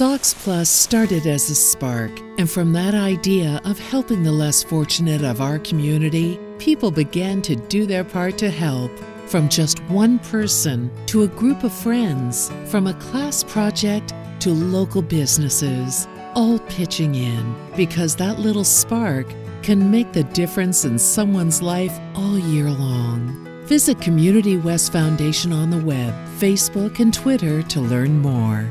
Socks Plus started as a spark, and from that idea of helping the less fortunate of our community, people began to do their part to help. From just one person to a group of friends, from a class project to local businesses, all pitching in because that little spark can make the difference in someone's life all year long. Visit Community West Foundation on the web, Facebook, and Twitter to learn more.